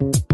you